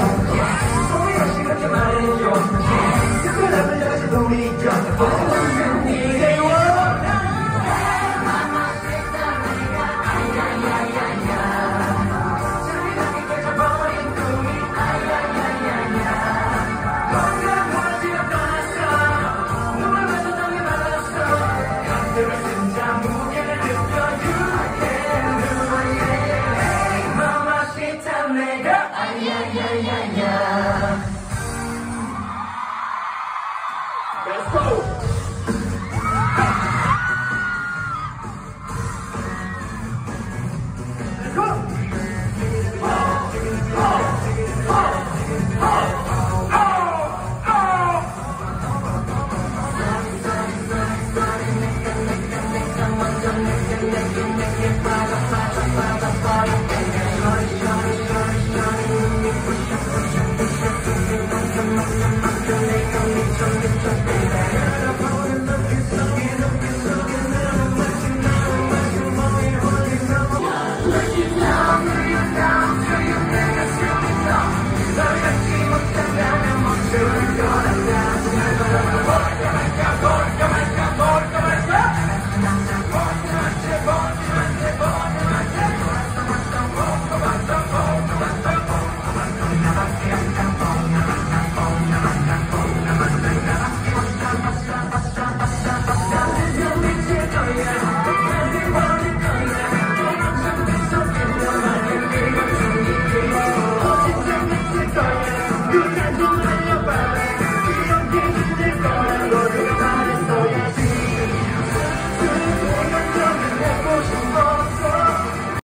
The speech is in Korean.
소리가 시그럽게 말해줘 특별함을 여가지 동이죠 Yes, sir. Thank you.